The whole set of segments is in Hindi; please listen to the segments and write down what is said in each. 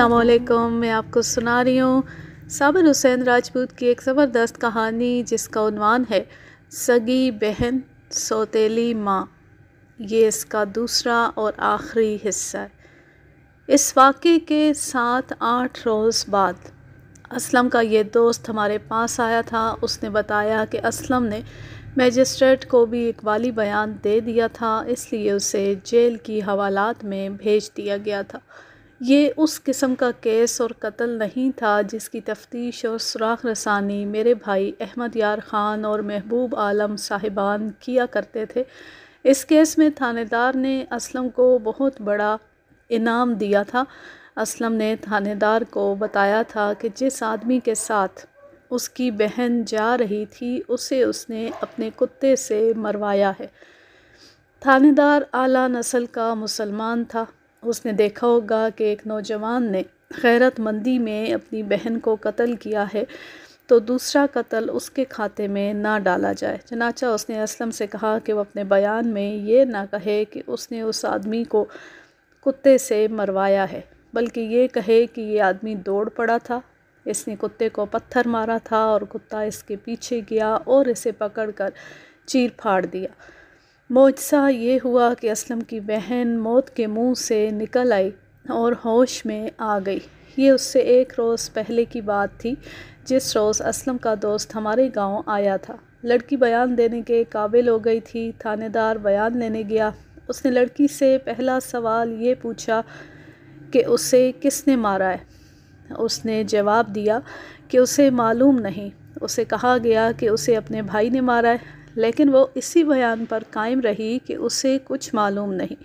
असलकुम मैं आपको सुना रही हूँ साबिर हुसैन राजपूत की एक ज़बरदस्त कहानी जिसका उनवान है, सगी बहन सौतेली माँ। ये इसका दूसरा और आखिरी हिस्सा है। इस वाक़े के सात आठ रोज़ बाद असलम का ये दोस्त हमारे पास आया था। उसने बताया कि असलम ने मैजिस्ट्रेट को भी एक वाली बयान दे दिया था, इसलिए उसे जेल की हवालात में भेज दिया गया था। ये उस किस्म का केस और कत्ल नहीं था जिसकी तफ्तीश और सुराख रसानी मेरे भाई अहमद यार ख़ान और महबूब आलम साहिबान किया करते थे। इस केस में थानेदार ने असलम को बहुत बड़ा इनाम दिया था। असलम ने थानेदार को बताया था कि जिस आदमी के साथ उसकी बहन जा रही थी, उसे उसने अपने कुत्ते से मरवाया है। थानेदार आला नस्ल का मुसलमान था। उसने देखा होगा कि एक नौजवान ने गैरतमंदी में अपनी बहन को कत्ल किया है तो दूसरा कत्ल उसके खाते में ना डाला जाए। चनाचा उसने असलम से कहा कि वो अपने बयान में ये ना कहे कि उसने उस आदमी को कुत्ते से मरवाया है, बल्कि ये कहे कि ये आदमी दौड़ पड़ा था। इसने कुत्ते को पत्थर मारा था और कुत्ता इसके पीछे गया और इसे पकड़कर चीर फाड़ दिया। मुआजा ये हुआ कि असलम की बहन मौत के मुँह से निकल आई और होश में आ गई। ये उससे एक रोज़ पहले की बात थी, जिस रोज़ असलम का दोस्त हमारे गाँव आया था। लड़की बयान देने के काबिल हो गई थी, थानेदार बयान लेने गया। उसने लड़की से पहला सवाल ये पूछा कि उसे किसने मारा है? उसने जवाब दिया कि उसे मालूम नहीं। उसे कहा गया कि उसे अपने भाई ने मारा है। लेकिन वो इसी बयान पर कायम रही कि उसे कुछ मालूम नहीं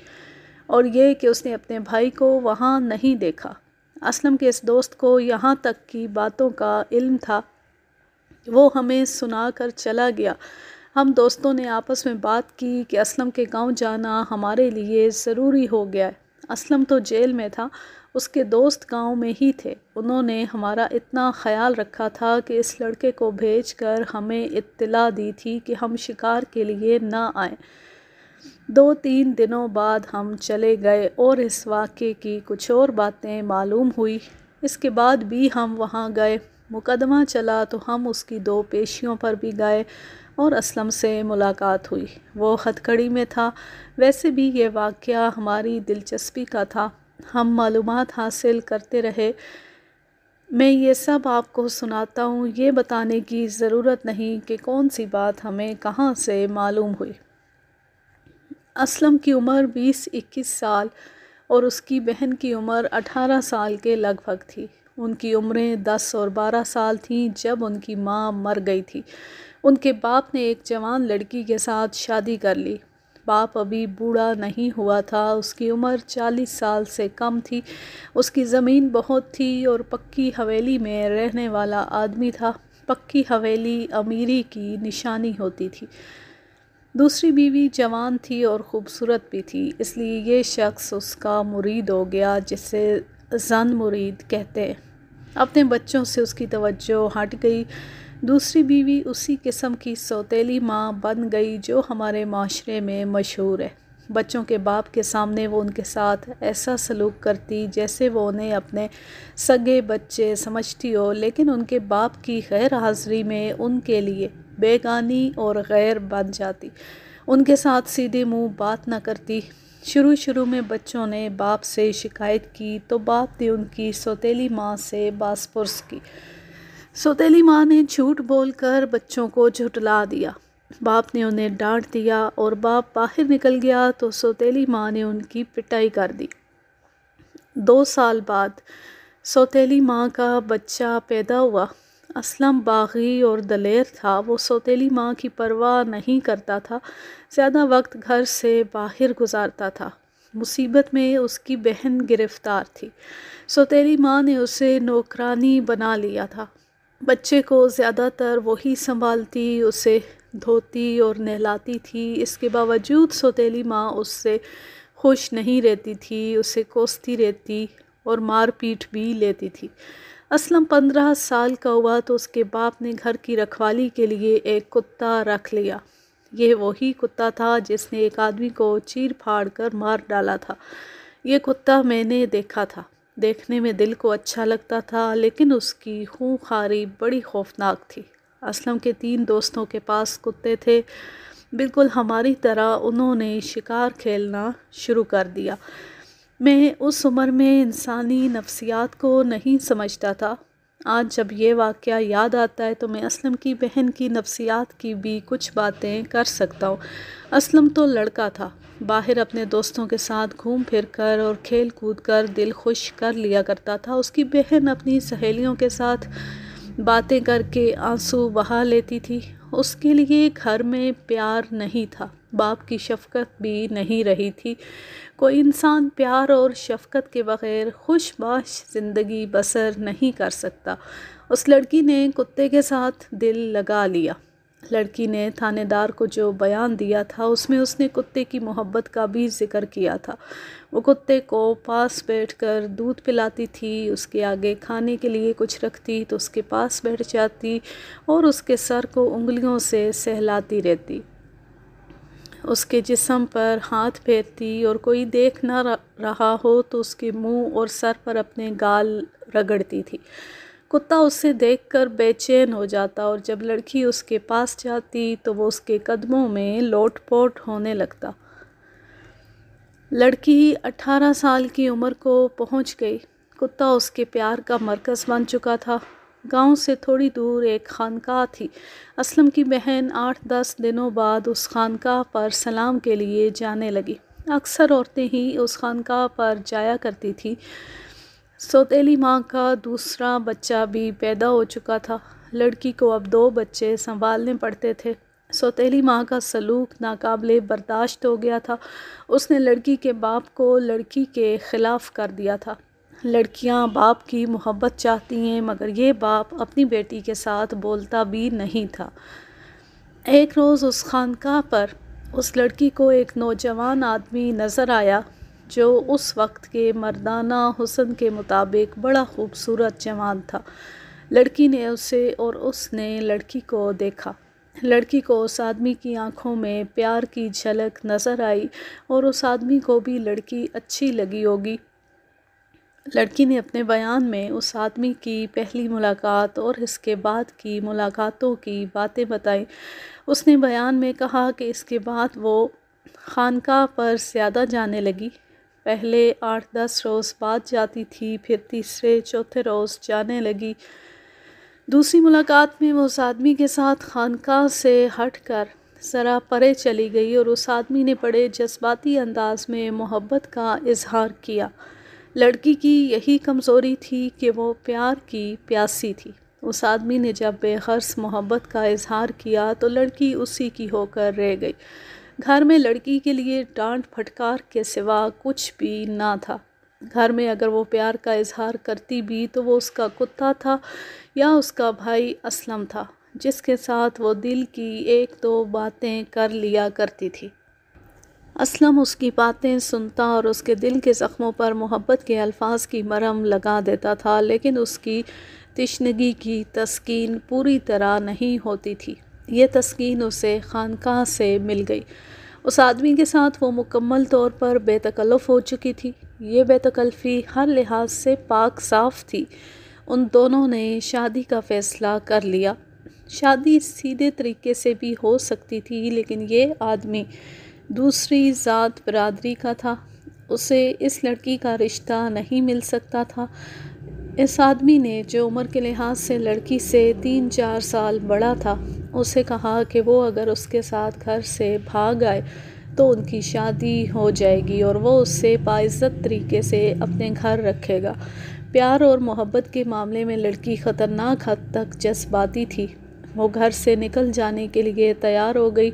और ये कि उसने अपने भाई को वहाँ नहीं देखा। असलम के इस दोस्त को यहाँ तक की बातों का इल्म था। वो हमें सुना कर चला गया। हम दोस्तों ने आपस में बात की कि असलम के गाँव जाना हमारे लिए ज़रूरी हो गया है। असलम तो जेल में था उसके दोस्त गाँव में ही थे। उन्होंने हमारा इतना ख्याल रखा था कि इस लड़के को भेजकर हमें इत्तला दी थी कि हम शिकार के लिए ना आए। दो तीन दिनों बाद हम चले गए और इस वाक़े की कुछ और बातें मालूम हुई। इसके बाद भी हम वहाँ गए। मुकदमा चला तो हम उसकी दो पेशियों पर भी गए और असलम से मुलाकात हुई। वो हथकड़ी में था। वैसे भी ये वाक़ हमारी दिलचस्पी का था। हम मालूम हासिल करते रहे। मैं ये सब आपको सुनाता हूँ। ये बताने की ज़रूरत नहीं कि कौन सी बात हमें कहाँ से मालूम हुई। असलम की उम्र बीस इक्कीस साल और उसकी बहन की उम्र अठारह साल के लगभग थी। उनकी उम्रें दस और बारह साल थीं जब उनकी माँ मर गई थी। उनके बाप ने एक जवान लड़की के साथ शादी कर ली। बाप अभी बूढ़ा नहीं हुआ था। उसकी उम्र चालीस साल से कम थी। उसकी ज़मीन बहुत थी और पक्की हवेली में रहने वाला आदमी था। पक्की हवेली अमीरी की निशानी होती थी। दूसरी बीवी जवान थी और ख़ूबसूरत भी थी। इसलिए ये शख्स उसका मुरीद हो गया, जिसे जन मुरीद कहते हैं। अपने बच्चों से उसकी तवज्जो हट गई। दूसरी बीवी उसी किस्म की सौतेली माँ बन गई जो हमारे माशरे में मशहूर है। बच्चों के बाप के सामने वो उनके साथ ऐसा सलूक करती जैसे वो उन्हें अपने सगे बच्चे समझती हो, लेकिन उनके बाप की गैर हाज़िरी में उनके लिए बेगानी और गैर बन जाती। उनके साथ सीधे मुँह बात ना करती। शुरू शुरू में बच्चों ने बाप से शिकायत की तो बाप ने उनकी सौतेली माँ से बासपुरस की। सौतेली माँ ने झूठ बोलकर बच्चों को झुटला दिया। बाप ने उन्हें डांट दिया और बाप बाहर निकल गया तो सौतेली माँ ने उनकी पिटाई कर दी। दो साल बाद सौतेली माँ का बच्चा पैदा हुआ। असलम बागी और दलेर था। वो सौतेली माँ की परवाह नहीं करता था। ज़्यादा वक्त घर से बाहर गुजारता था। मुसीबत में उसकी बहन गिरफ़्तार थी। सौतेली माँ ने उसे नौकरानी बना लिया था। बच्चे को ज़्यादातर वही संभालती, उसे धोती और नहलाती थी। इसके बावजूद सौतेली माँ उससे खुश नहीं रहती थी, उसे कोसती रहती और मार पीट भी लेती थी। असलम पंद्रह साल का हुआ तो उसके बाप ने घर की रखवाली के लिए एक कुत्ता रख लिया। यह वही कुत्ता था जिसने एक आदमी को चीर फाड़ कर मार डाला था। ये कुत्ता मैंने देखा था। देखने में दिल को अच्छा लगता था, लेकिन उसकी खूंखारी बड़ी खौफनाक थी। असलम के तीन दोस्तों के पास कुत्ते थे। बिल्कुल हमारी तरह उन्होंने शिकार खेलना शुरू कर दिया। मैं उस उम्र में इंसानी नफ्सियात को नहीं समझता था। आज जब ये वाक़ याद आता है तो मैं असलम की बहन की नफ्सियात की भी कुछ बातें कर सकता हूँ। असलम तो लड़का था। बाहर अपने दोस्तों के साथ घूम फिर कर और खेल कूद कर दिल खुश कर लिया करता था। उसकी बहन अपनी सहेलियों के साथ बातें करके आँसू बहा लेती थी। उसके लिए घर में प्यार नहीं था। बाप की शफकत भी नहीं रही थी। कोई इंसान प्यार और शफकत के बग़ैर खुशबाश ज़िंदगी बसर नहीं कर सकता। उस लड़की ने कुत्ते के साथ दिल लगा लिया। लड़की ने थानेदार को जो बयान दिया था, उसमें उसने कुत्ते की मोहब्बत का भी ज़िक्र किया था। वो कुत्ते को पास बैठकर दूध पिलाती थी, उसके आगे खाने के लिए कुछ रखती तो उसके पास बैठ जाती और उसके सर को उंगलियों से सहलाती रहती। उसके जिसम पर हाथ फेरती और कोई देख ना रहा हो तो उसके मुँह और सर पर अपने गाल रगड़ती थी। कुत्ता उसे देखकर बेचैन हो जाता और जब लड़की उसके पास जाती तो वो उसके कदमों में लोटपोट होने लगता। लड़की अठारह साल की उम्र को पहुँच गई। कुत्ता उसके प्यार का मरकज़ बन चुका था। गाँव से थोड़ी दूर एक खानका थी। असलम की बहन आठ दस दिनों बाद उस खानका पर सलाम के लिए जाने लगी। अक्सर औरतें ही उस खानका पर जाया करती थी। सौतेली माँ का दूसरा बच्चा भी पैदा हो चुका था। लड़की को अब दो बच्चे संभालने पड़ते थे। सौतेली माँ का सलूक नाकाबले बर्दाश्त हो गया था। उसने लड़की के बाप को लड़की के ख़िलाफ़ कर दिया था। लड़कियाँ बाप की मोहब्बत चाहती हैं, मगर ये बाप अपनी बेटी के साथ बोलता भी नहीं था। एक रोज़ उस खानका पर उस लड़की को एक नौजवान आदमी नज़र आया, जो उस वक्त के मर्दाना हुसन के मुताबिक बड़ा खूबसूरत जवान था। लड़की ने उसे और उसने लड़की को देखा। लड़की को उस आदमी की आँखों में प्यार की झलक नज़र आई, और उस आदमी को भी लड़की अच्छी लगी होगी। लड़की ने अपने बयान में उस आदमी की पहली मुलाकात और इसके बाद की मुलाकातों की बातें बताई। उसने बयान में कहा कि इसके बाद वो खानका पर ज़्यादा जाने लगी। पहले आठ दस रोज़ बाद जाती थी, फिर तीसरे, चौथे रोज़ जाने लगी। दूसरी मुलाकात में वो उस आदमी के साथ खानका से हट कर ज़रा परे चली गई और उस आदमी ने बड़े जज्बाती अंदाज में मोहब्बत का इजहार किया। लड़की की यही कमज़ोरी थी कि वो प्यार की प्यासी थी। उस आदमी ने जब बेहर्स मोहब्बत का इजहार किया तो लड़की उसी की होकर रह गई। घर में लड़की के लिए डांट फटकार के सिवा कुछ भी ना था। घर में अगर वो प्यार का इजहार करती भी तो वो उसका कुत्ता था या उसका भाई असलम था, जिसके साथ वो दिल की एक दो बातें कर लिया करती थी। असलम उसकी बातें सुनता और उसके दिल के ज़ख्मों पर मोहब्बत के अल्फाज की मरम लगा देता था, लेकिन उसकी तशनगी की तस्कीन पूरी तरह नहीं होती थी। ये तस्कीन उसे खानका से मिल गई। उस आदमी के साथ वो मुकम्मल तौर पर बेतकल्फ़ हो चुकी थी। ये बेतकल्फ़ी हर लिहाज से पाक साफ़ थी। उन दोनों ने शादी का फ़ैसला कर लिया। शादी सीधे तरीके से भी हो सकती थी, लेकिन ये आदमी दूसरी ज़ात बरदरी का था। उसे इस लड़की का रिश्ता नहीं मिल सकता था। इस आदमी ने जो उम्र के लिहाज से लड़की से तीन चार साल बड़ा था, उसे कहा कि वो अगर उसके साथ घर से भाग आए तो उनकी शादी हो जाएगी और वो उससे बाइज़्ज़त तरीके से अपने घर रखेगा। प्यार और मोहब्बत के मामले में लड़की ख़तरनाक हद तक जज्बाती थी। वो घर से निकल जाने के लिए तैयार हो गई।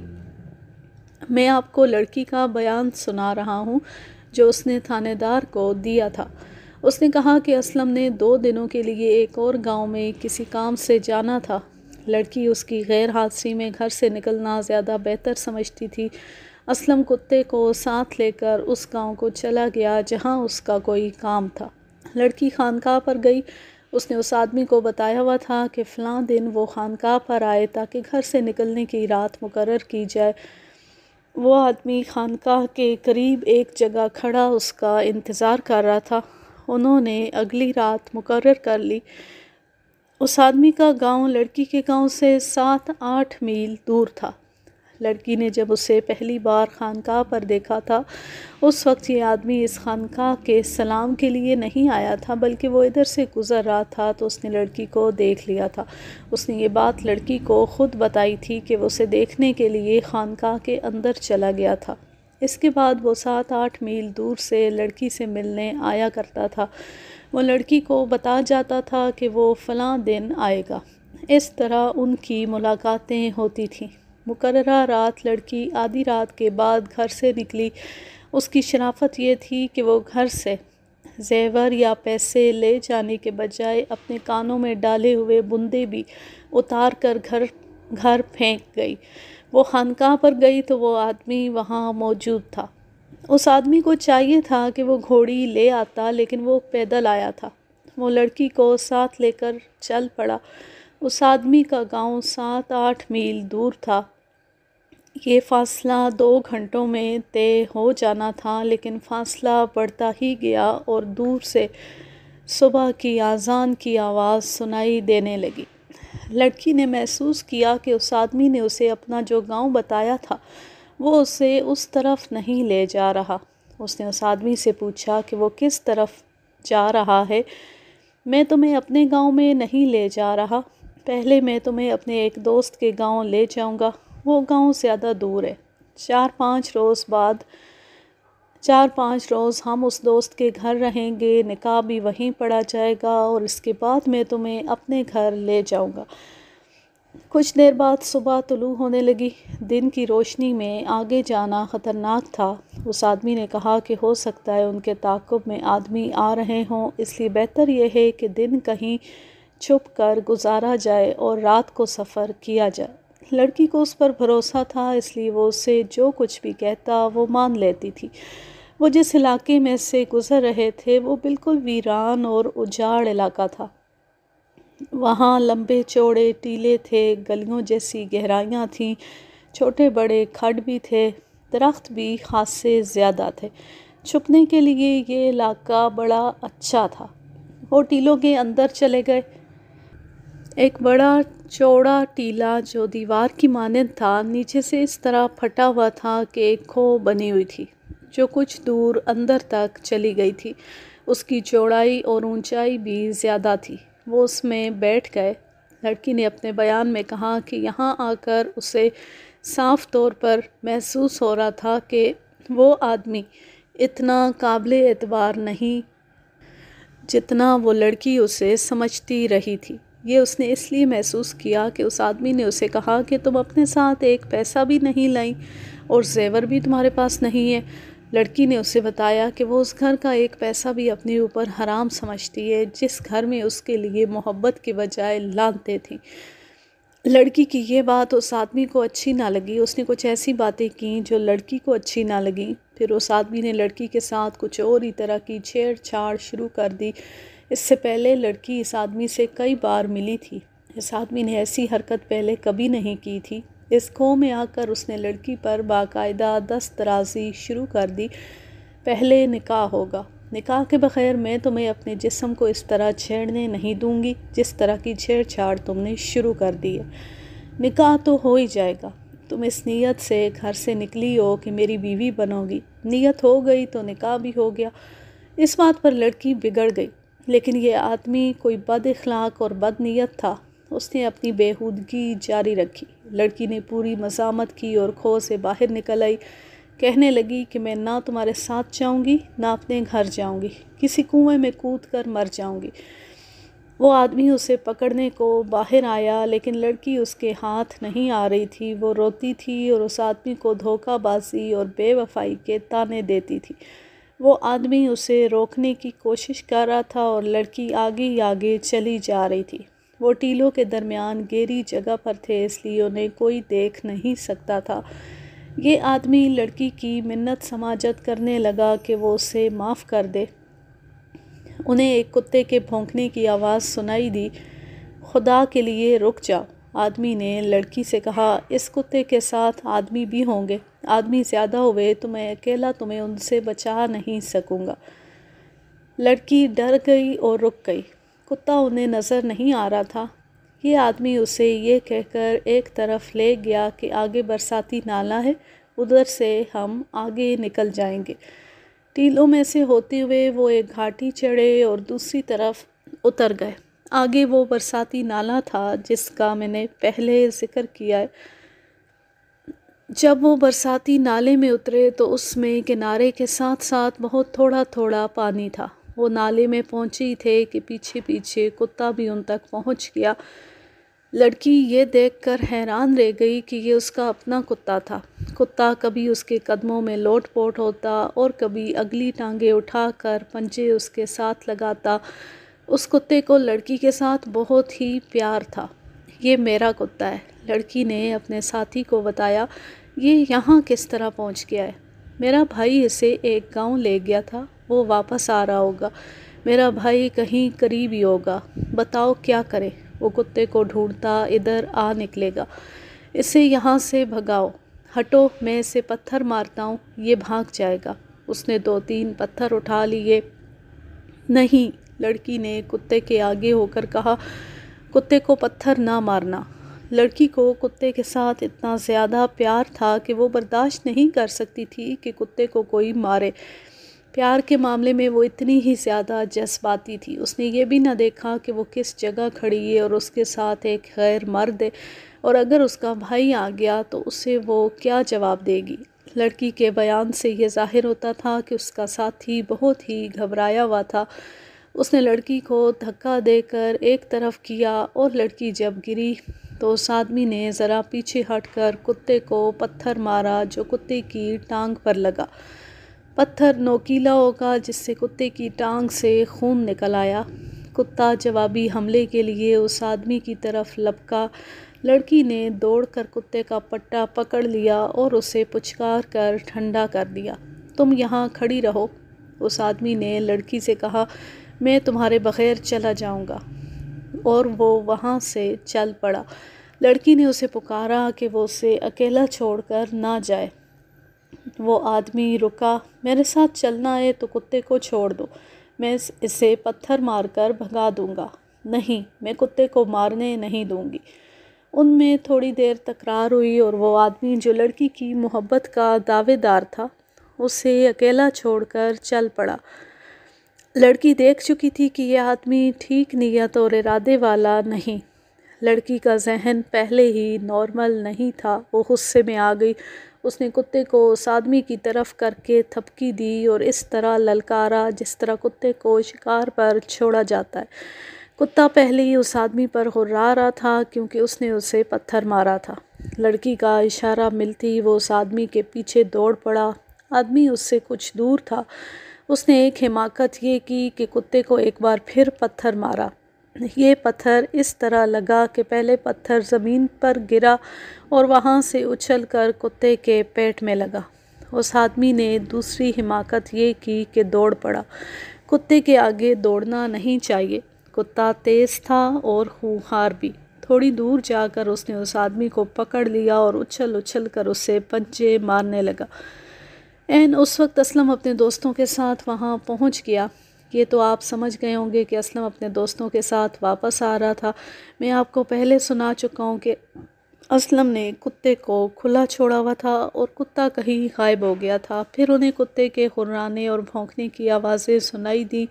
मैं आपको लड़की का बयान सुना रहा हूँ, जो उसने थानेदार को दिया था। उसने कहा कि असलम ने दो दिनों के लिए एक और गाँव में किसी काम से जाना था। लड़की उसकी गैर हादसी में घर से निकलना ज़्यादा बेहतर समझती थी। असलम कुत्ते को साथ लेकर उस गाँव को चला गया, जहाँ उसका कोई काम था। लड़की खानकाह पर गई। उसने उस आदमी को बताया हुआ था कि फ़लाँ दिन वो खानकाह पर आए, ताकि घर से निकलने की रात मुकर की जाए। वो आदमी खानकाह के करीब एक जगह खड़ा उसका इंतज़ार कर रहा था। उन्होंने अगली रात मुकर कर ली। उस आदमी का गाँव लड़की के गाँव से सात आठ मील दूर था। लड़की ने जब उसे पहली बार खानकाह पर देखा था, उस वक्त ये आदमी इस खानकाह के सलाम के लिए नहीं आया था, बल्कि वो इधर से गुज़र रहा था तो उसने लड़की को देख लिया था। उसने ये बात लड़की को ख़ुद बताई थी कि वो उसे देखने के लिए खानकाह के अंदर चला गया था। इसके बाद वो सात आठ मील दूर से लड़की से मिलने आया करता था। वो लड़की को बता जाता था कि वो फ़लाँ दिन आएगा। इस तरह उनकी मुलाकातें होती थीं। मुकर्रा रात लड़की आधी रात के बाद घर से निकली। उसकी शराफत ये थी कि वो घर से जेवर या पैसे ले जाने के बजाय अपने कानों में डाले हुए बुंदे भी उतार कर घर घर फेंक गई। वो खानकाह पर गई तो वो आदमी वहाँ मौजूद था। उस आदमी को चाहिए था कि वो घोड़ी ले आता, लेकिन वो पैदल आया था। वो लड़की को साथ लेकर चल पड़ा। उस आदमी का गाँव सात आठ मील दूर था। ये फ़ासला दो घंटों में तय हो जाना था, लेकिन फ़ासला बढ़ता ही गया और दूर से सुबह की आज़ान की आवाज़ सुनाई देने लगी। लड़की ने महसूस किया कि उस आदमी ने उसे अपना जो गाँव बताया था, वो उसे उस तरफ़ नहीं ले जा रहा। उसने उस आदमी से पूछा कि वो किस तरफ़ जा रहा है? मैं तुम्हें अपने गाँव में नहीं ले जा रहा। पहले मैं तुम्हें अपने एक दोस्त के गाँव ले जाऊँगा। वो गाँव ज़्यादा दूर है। चार पाँच रोज़ बाद, चार पाँच रोज़ हम उस दोस्त के घर रहेंगे। निकाह भी वहीं पड़ा जाएगा और इसके बाद मैं तुम्हें अपने घर ले जाऊँगा। कुछ देर बाद सुबह तुलू होने लगी। दिन की रोशनी में आगे जाना ख़तरनाक था। उस आदमी ने कहा कि हो सकता है उनके ताकुब में आदमी आ रहे हों। इसलिए बेहतर यह है कि दिन कहीं छुप कर गुजारा जाए और रात को सफ़र किया जाए लड़की को उस पर भरोसा था, इसलिए वो उससे जो कुछ भी कहता, वो मान लेती थी। वो जिस इलाके में से गुज़र रहे थे, वो बिल्कुल वीरान और उजाड़ इलाका था। वहाँ लंबे चौड़े टीले थे, गलियों जैसी गहराइयाँ थीं, छोटे बड़े खड भी थे, दरख्त भी खासे ज़्यादा थे। छुपने के लिए ये इलाका बड़ा अच्छा था। वो टीलों के अंदर चले गए। एक बड़ा चौड़ा टीला जो दीवार की मानद था, नीचे से इस तरह फटा हुआ था कि एक खो बनी हुई थी, जो कुछ दूर अंदर तक चली गई थी। उसकी चौड़ाई और ऊंचाई भी ज़्यादा थी। वो उसमें बैठ गए। लड़की ने अपने बयान में कहा कि यहाँ आकर उसे साफ़ तौर पर महसूस हो रहा था कि वो आदमी इतना काबिल एतबार नहीं, जितना वो लड़की उसे समझती रही थी। ये उसने इसलिए महसूस किया कि उस आदमी ने उसे कहा कि तुम अपने साथ एक पैसा भी नहीं लाई और जेवर भी तुम्हारे पास नहीं है। लड़की ने उसे बताया कि वो उस घर का एक पैसा भी अपने ऊपर हराम समझती है, जिस घर में उसके लिए मोहब्बत के बजाय लानते थी। लड़की की ये बात उस आदमी को अच्छी ना लगी। उसने कुछ ऐसी बातें की जो लड़की को अच्छी ना लगी। फिर उस आदमी ने लड़की के साथ कुछ और ही तरह की छेड़छाड़ शुरू कर दी। इससे पहले लड़की इस आदमी से कई बार मिली थी। इस आदमी ने ऐसी हरकत पहले कभी नहीं की थी। इस खो में आकर उसने लड़की पर बाकायदा दस तराजी शुरू कर दी। पहले निकाह होगा। निकाह के बगैर मैं तुम्हें अपने जिस्म को इस तरह छेड़ने नहीं दूँगी, जिस तरह की छेड़छाड़ तुमने शुरू कर दी है। निकाह तो हो ही जाएगा। तुम इस नीयत से घर से निकली हो कि मेरी बीवी बनोगी। नीयत हो गई तो निकाह भी हो गया। इस बात पर लड़की बिगड़ गई। लेकिन ये आदमी कोई बद अखलाक और बद नीयत था। उसने अपनी बेहूदगी जारी रखी। लड़की ने पूरी मजामत की और खो से बाहर निकल आई। कहने लगी कि मैं ना तुम्हारे साथ जाऊँगी, ना अपने घर जाऊँगी। किसी कुएँ में कूद कर मर जाऊँगी। वो आदमी उसे पकड़ने को बाहर आया, लेकिन लड़की उसके हाथ नहीं आ रही थी। वो रोती थी और उस आदमी को धोखाबाजी और बेवफाई के ताने देती थी। वो आदमी उसे रोकने की कोशिश कर रहा था और लड़की आगे ही आगे चली जा रही थी। वो टीलों के दरमियान गेरी जगह पर थे, इसलिए उन्हें कोई देख नहीं सकता था। ये आदमी लड़की की मिन्नत समाजत करने लगा कि वो उसे माफ़ कर दे। उन्हें एक कुत्ते के भौंकने की आवाज़ सुनाई दी, खुदा के लिए रुक जाओ आदमी ने लड़की से कहा, इस कुत्ते के साथ आदमी भी होंगे। आदमी ज़्यादा हुए तो मैं अकेला तुम्हें उनसे बचा नहीं सकूँगा। लड़की डर गई और रुक गई। कुत्ता उन्हें नज़र नहीं आ रहा था। ये आदमी उसे ये कहकर एक तरफ़ ले गया कि आगे बरसाती नाला है, उधर से हम आगे निकल जाएँगे। टीलों में से होते हुए वो एक घाटी चढ़े और दूसरी तरफ़ उतर गए। आगे वो बरसाती नाला था जिसका मैंने पहले ज़िक्र किया है। जब वो बरसाती नाले में उतरे तो उसमें किनारे के साथ साथ बहुत थोड़ा थोड़ा पानी था। वो नाले में पहुँचे थे कि पीछे पीछे कुत्ता भी उन तक पहुँच गया। लड़की ये देखकर हैरान रह गई कि ये उसका अपना कुत्ता था। कुत्ता कभी उसके कदमों में लोट पोट होता और कभी अगली टांगे उठाकर पंजे उसके साथ लगाता। उस कुत्ते को लड़की के साथ बहुत ही प्यार था। ये मेरा कुत्ता है, लड़की ने अपने साथी को बताया। ये यहाँ किस तरह पहुँच गया है? मेरा भाई इसे एक गाँव ले गया था, वो वापस आ रहा होगा। मेरा भाई कहीं करीब ही होगा। बताओ क्या करे? वो कुत्ते को ढूंढता इधर आ निकलेगा। इसे यहाँ से भगाओ। हटो, मैं इसे पत्थर मारता हूँ, ये भाग जाएगा। उसने दो तीन पत्थर उठा लिए। नहीं, लड़की ने कुत्ते के आगे होकर कहा, कुत्ते को पत्थर ना मारना। लड़की को कुत्ते के साथ इतना ज़्यादा प्यार था कि वो बर्दाश्त नहीं कर सकती थी कि कुत्ते को कोई मारे। प्यार के मामले में वो इतनी ही ज़्यादा जज्बाती थी। उसने ये भी ना देखा कि वो किस जगह खड़ी है और उसके साथ एक खैर मर्द है और अगर उसका भाई आ गया तो उसे वो क्या जवाब देगी? लड़की के बयान से ये ज़ाहिर होता था कि उसका साथी बहुत ही घबराया हुआ था। उसने लड़की को धक्का देकर एक तरफ़ किया और लड़की जब गिरी तो उस आदमी ने ज़रा पीछे हटकर कुत्ते को पत्थर मारा, जो कुत्ते की टांग पर लगा। पत्थर नोकीला होगा, जिससे कुत्ते की टांग से खून निकल आया। कुत्ता जवाबी हमले के लिए उस आदमी की तरफ़ लपका। लड़की ने दौड़कर कुत्ते का पट्टा पकड़ लिया और उसे पुचकार कर ठंडा कर दिया। तुम यहाँ खड़ी रहो। उस आदमी ने लड़की से कहा, मैं तुम्हारे बग़ैर चला जाऊँगा। और वो वहाँ से चल पड़ा। लड़की ने उसे पुकारा कि वो उसे अकेला छोड़कर ना जाए। वो आदमी रुका, मेरे साथ चलना है तो कुत्ते को छोड़ दो, मैं इसे पत्थर मारकर भगा दूँगा। नहीं, मैं कुत्ते को मारने नहीं दूँगी। उनमें थोड़ी देर तकरार हुई और वो आदमी जो लड़की की मोहब्बत का दावेदार था, उसे अकेला छोड़कर चल पड़ा। लड़की देख चुकी थी कि यह आदमी ठीक नीयत और इरादे वाला नहीं। लड़की का जहन पहले ही नॉर्मल नहीं था, वो गुस्से में आ गई। उसने कुत्ते को उस आदमी की तरफ़ करके थपकी दी और इस तरह ललकारा जिस तरह कुत्ते को शिकार पर छोड़ा जाता है। कुत्ता पहले ही उस आदमी पर हुर्रा रहा था क्योंकि उसने उसे पत्थर मारा था। लड़की का इशारा मिलती वो उस आदमी के पीछे दौड़ पड़ा। आदमी उससे कुछ दूर था। उसने एक हिमाकत ये की कि कुत्ते को एक बार फिर पत्थर मारा। ये पत्थर इस तरह लगा कि पहले पत्थर ज़मीन पर गिरा और वहाँ से उछल कर कुत्ते के पेट में लगा। उस आदमी ने दूसरी हिमाकत ये की कि दौड़ पड़ा। कुत्ते के आगे दौड़ना नहीं चाहिए। कुत्ता तेज़ था और खूहार भी। थोड़ी दूर जाकर उसने उस आदमी को पकड़ लिया और उछल उछल कर उसे पंचे मारने लगा। एन उस वक्त असलम अपने दोस्तों के साथ वहाँ पहुँच गया। ये तो आप समझ गए होंगे कि असलम अपने दोस्तों के साथ वापस आ रहा था। मैं आपको पहले सुना चुका हूँ कि असलम ने कुत्ते को खुला छोड़ा हुआ था और कुत्ता कहीं गायब हो गया था। फिर उन्हें कुत्ते के हुर्राने और भौंकने की आवाज़ें सुनाई दी,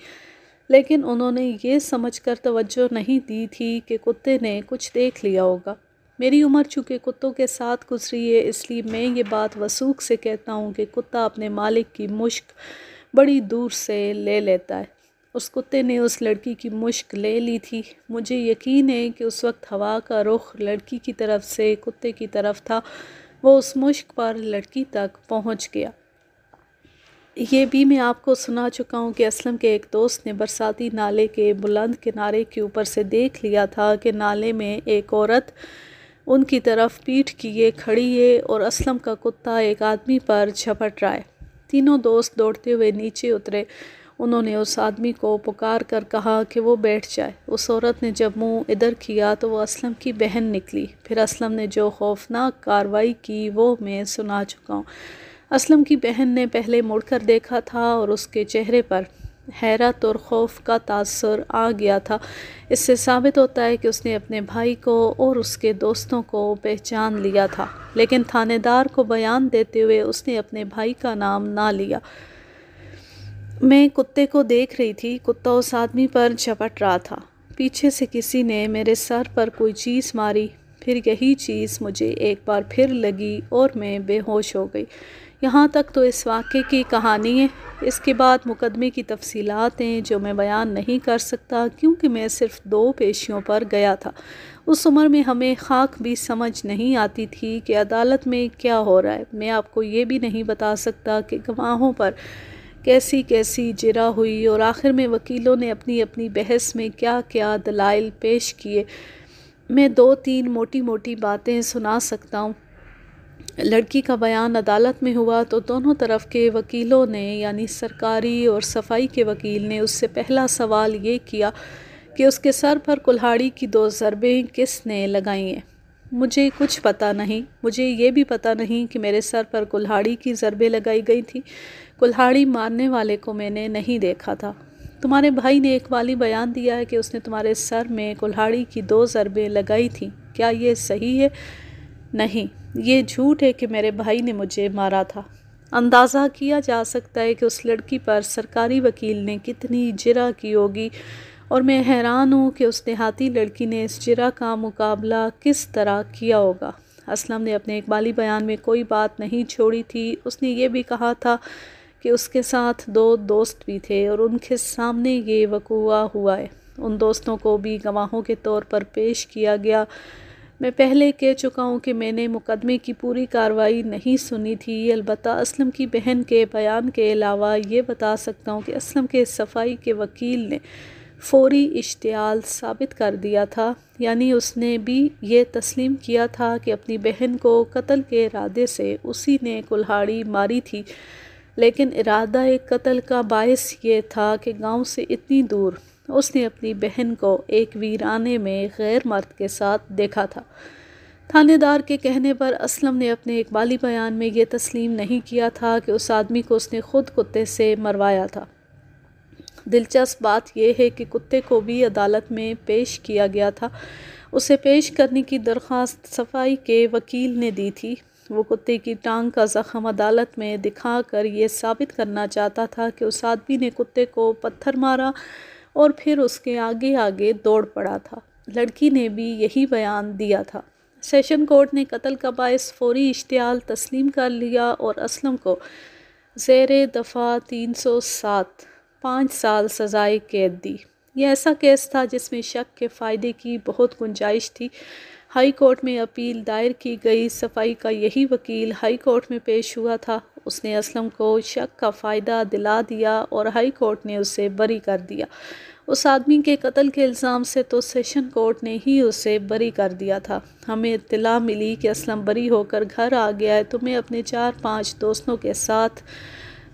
लेकिन उन्होंने ये समझकर तवज्जो नहीं दी थी कि कुत्ते ने कुछ देख लिया होगा। मेरी उम्र चूँकि कुत्तों के साथ गुजरी है, इसलिए मैं ये बात वसूख से कहता हूँ कि कुत्ता अपने मालिक की मुश्क बड़ी दूर से ले लेता है। उस कुत्ते ने उस लड़की की मुश्क ले ली थी। मुझे यकीन है कि उस वक्त हवा का रुख लड़की की तरफ़ से कुत्ते की तरफ़ था। वो उस मुश्क पर लड़की तक पहुँच गया। ये भी मैं आपको सुना चुका हूँ कि असलम के एक दोस्त ने बरसाती नाले के बुलंद किनारे के ऊपर से देख लिया था कि नाले में एक औरत उनकी तरफ़ पीठ किए खड़ी है और असलम का कुत्ता एक आदमी पर झपट रहा है। तीनों दोस्त दौड़ते हुए नीचे उतरे। उन्होंने उस आदमी को पुकार कर कहा कि वो बैठ जाए। उस औरत ने जब मुँह इधर किया तो वो असलम की बहन निकली। फिर असलम ने जो खौफनाक कार्रवाई की वो मैं सुना चुका हूँ। असलम की बहन ने पहले मुड़कर देखा था और उसके चेहरे पर हैरत और खौफ का तासर आ गया था। इससे साबित होता है कि उसने अपने भाई को और उसके दोस्तों को पहचान लिया था, लेकिन थानेदार को बयान देते हुए उसने अपने भाई का नाम ना लिया। मैं कुत्ते को देख रही थी, कुत्ता उस आदमी पर झपट रहा था। पीछे से किसी ने मेरे सर पर कोई चीज़ मारी, फिर यही चीज़ मुझे एक बार फिर लगी और मैं बेहोश हो गई। यहाँ तक तो इस वाक़े की कहानी है। इसके बाद मुकदमे की तफसीलात हैं जो मैं बयान नहीं कर सकता, क्योंकि मैं सिर्फ़ दो पेशियों पर गया था। उस उम्र में हमें खाक भी समझ नहीं आती थी कि अदालत में क्या हो रहा है। मैं आपको ये भी नहीं बता सकता कि गवाहों पर कैसी कैसी जिरा हुई और आखिर में वकीलों ने अपनी अपनी बहस में क्या क्या दलाइल पेश किए। मैं दो तीन मोटी मोटी बातें सुना सकता हूँ। लड़की का बयान अदालत में हुआ तो दोनों तरफ़ के वकीलों ने, यानी सरकारी और सफ़ाई के वकील ने उससे पहला सवाल ये किया कि उसके सर पर कुल्हाड़ी की दो ज़रबें किसने लगाई हैं। मुझे कुछ पता नहीं। मुझे ये भी पता नहीं कि मेरे सर पर कुल्हाड़ी की ज़रबें लगाई गई थी। कुल्हाड़ी मारने वाले को मैंने नहीं देखा था। तुम्हारे भाई ने एक वाली बयान दिया है कि उसने तुम्हारे सर में कुल्हाड़ी की दो ज़रबें लगाई थी। क्या ये सही है? नहीं, ये झूठ है कि मेरे भाई ने मुझे मारा था। अंदाज़ा किया जा सकता है कि उस लड़की पर सरकारी वकील ने कितनी जिरा की होगी और मैं हैरान हूँ कि उस देहाती लड़की ने इस जिरा का मुकाबला किस तरह किया होगा। असलम ने अपने इकबाली बयान में कोई बात नहीं छोड़ी थी। उसने ये भी कहा था कि उसके साथ दो दोस्त भी थे और उनके सामने ये वकूआ हुआ है। उन दोस्तों को भी गवाहों के तौर पर पेश किया गया मैं पहले कह चुका हूँ कि मैंने मुकदमे की पूरी कार्रवाई नहीं सुनी थी। अलबत् असलम की बहन के बयान के अलावा ये बता सकता हूँ कि असलम के सफ़ाई के वकील ने फौरी इश्तियाल साबित कर दिया था। यानी उसने भी ये तस्लीम किया था कि अपनी बहन को कत्ल के इरादे से उसी ने कुल्हाड़ी मारी थी। लेकिन इरादा एक कत्ल का बायस ये था कि गाँव से इतनी दूर उसने अपनी बहन को एक वीराने में गैर मर्द के साथ देखा था। थानेदार के कहने पर असलम ने अपने इकबाली बयान में ये तस्लीम नहीं किया था कि उस आदमी को उसने खुद कुत्ते से मरवाया था। दिलचस्प बात यह है कि कुत्ते को भी अदालत में पेश किया गया था। उसे पेश करने की दरख्वास्त सफ़ाई के वकील ने दी थी। वो कुत्ते की टांग का ज़ख़म अदालत में दिखाकर ये साबित करना चाहता था कि उस आदमी ने कुत्ते को पत्थर मारा और फिर उसके आगे आगे दौड़ पड़ा था। लड़की ने भी यही बयान दिया था। सेशन कोर्ट ने कत्ल का बायस फौरी इश्तियाल तस्लीम कर लिया और असलम को ज़ेर दफ़ा तीन सौ सात, पाँच साल सज़ाए कैद दी। यह ऐसा केस था जिसमें शक के फ़ायदे की बहुत गुंजाइश थी। हाई कोर्ट में अपील दायर की गई। सफ़ाई का यही वकील हाई कोर्ट में पेश हुआ था। उसने असलम को शक का फ़ायदा दिला दिया और हाई कोर्ट ने उसे बरी कर दिया। उस आदमी के कत्ल के इल्ज़ाम से तो सेशन कोर्ट ने ही उसे बरी कर दिया था। हमें इतला मिली कि असलम बरी होकर घर आ गया है। तो मैं अपने चार पाँच दोस्तों के साथ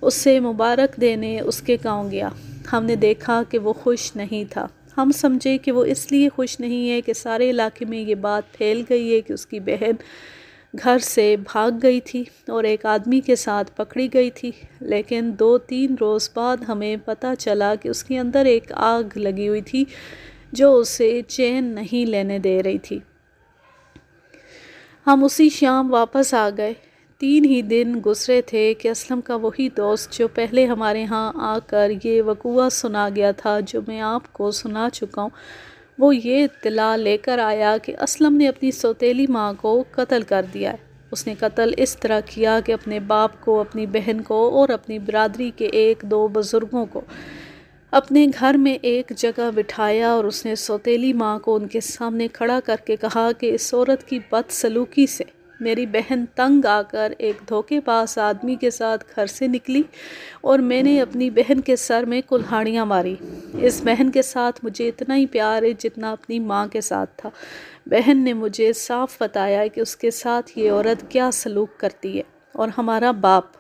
उससे मुबारक देने उसके गाँव गया। हमने देखा कि वो खुश नहीं था। हम समझे कि वो इसलिए खुश नहीं है कि सारे इलाके में ये बात फैल गई है कि उसकी बहन घर से भाग गई थी और एक आदमी के साथ पकड़ी गई थी। लेकिन दो तीन रोज़ बाद हमें पता चला कि उसके अंदर एक आग लगी हुई थी जो उसे चैन नहीं लेने दे रही थी। हम उसी शाम वापस आ गए। तीन ही दिन गुजरे थे कि असलम का वही दोस्त जो पहले हमारे यहाँ आकर ये वकूआ सुना गया था, जो मैं आपको सुना चुका हूँ, वो ये इतला लेकर आया कि असलम ने अपनी सौतेली माँ को कत्ल कर दिया है। उसने कत्ल इस तरह किया कि अपने बाप को, अपनी बहन को और अपनी बरदरी के एक दो बुज़ुर्गों को अपने घर में एक जगह बिठाया और उसने सौतेली माँ को उनके सामने खड़ा करके कहा कि इस औरत की बदसलूकी से मेरी बहन तंग आकर एक धोखेबाज आदमी के साथ घर से निकली और मैंने अपनी बहन के सर में कुल्हाड़ियाँ मारी। इस बहन के साथ मुझे इतना ही प्यार है जितना अपनी माँ के साथ था। बहन ने मुझे साफ़ बताया कि उसके साथ ये औरत क्या सलूक करती है और हमारा बाप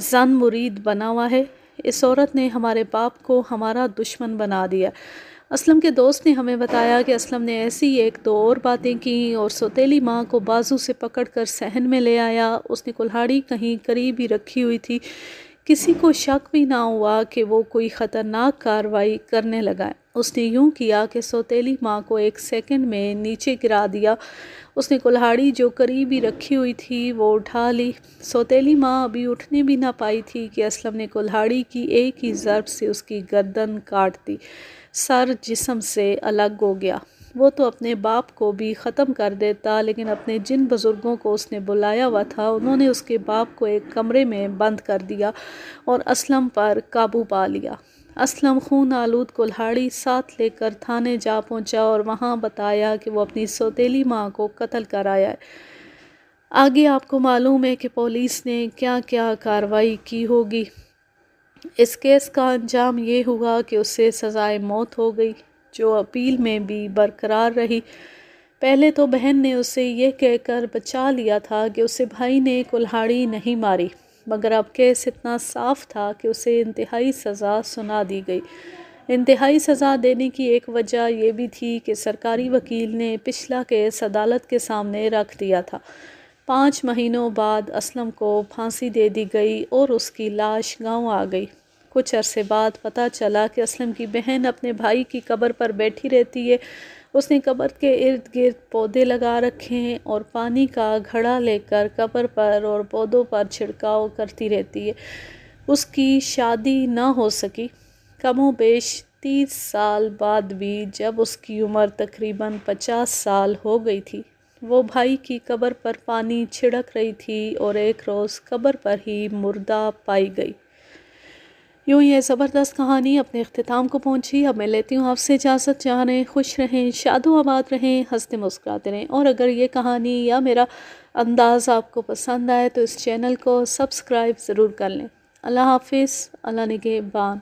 जन मुरीद बना हुआ है। इस औरत ने हमारे बाप को हमारा दुश्मन बना दिया। असलम के दोस्त ने हमें बताया कि असलम ने ऐसी एक दो और बातें की और सौतेली माँ को बाजू से पकड़कर सहन में ले आया। उसने कुल्हाड़ी कहीं करीब ही रखी हुई थी। किसी को शक भी ना हुआ कि वो कोई ख़तरनाक कार्रवाई करने लगा उसने यूँ किया कि सौतेली माँ को एक सेकंड में नीचे गिरा दिया। उसने कुल्हाड़ी जो करीब ही रखी हुई थी, वो उठा ली। सौतेली माँ अभी उठने भी ना पाई थी कि असलम ने कुल्हाड़ी की एक ही ज़रब से उसकी गर्दन काट दी। सर जिसम से अलग हो गया। वो तो अपने बाप को भी ख़त्म कर देता, लेकिन अपने जिन बुज़ुर्गों को उसने बुलाया हुआ था, उन्होंने उसके बाप को एक कमरे में बंद कर दिया और असलम पर काबू पा लिया। असलम खून आलूद कुल्हाड़ी साथ लेकर थाने जा पहुँचा और वहाँ बताया कि वो अपनी सौतेली माँ को कत्ल कर आया है। आगे आपको मालूम है कि पुलिस ने क्या क्या कार्रवाई की होगी। इस केस का अंजाम ये हुआ कि उससे सज़ाए मौत हो गई, जो अपील में भी बरकरार रही। पहले तो बहन ने उसे ये कहकर बचा लिया था कि उसे भाई ने कुल्हाड़ी नहीं मारी, मगर अब केस इतना साफ़ था कि उसे इंतहाई सज़ा सुना दी गई। इंतहाई सज़ा देने की एक वजह यह भी थी कि सरकारी वकील ने पिछला केस अदालत के सामने रख दिया था। पाँच महीनों बाद असलम को फांसी दे दी गई और उसकी लाश गाँव आ गई। कुछ अरसे बाद पता चला कि असलम की बहन अपने भाई की कब्र पर बैठी रहती है। उसने कब्र के इर्द गिर्द पौधे लगा रखे हैं और पानी का घड़ा लेकर कब्र पर और पौधों पर छिड़काव करती रहती है। उसकी शादी ना हो सकी। कमो बेश तीस साल बाद भी जब उसकी उम्र तकरीबन पचास साल हो गई थी। वो भाई की कब्र पर पानी छिड़क रही थी और एक रोज़ कब्र पर ही मुर्दा पाई गई। यूँ ये ज़बरदस्त कहानी अपने अख्ताम को पहुँची। अब मैं लेती हूँ आपसे इजाज़त। रहें, खुश रहें, शादो आबाद रहें, हँसते मुस्कुराते रहें। और अगर ये कहानी या मेरा अंदाज़ आपको पसंद आए तो इस चैनल को सब्सक्राइब ज़रूर कर लें। अल्लाह हाफिज़, अल्लाह निगेबान।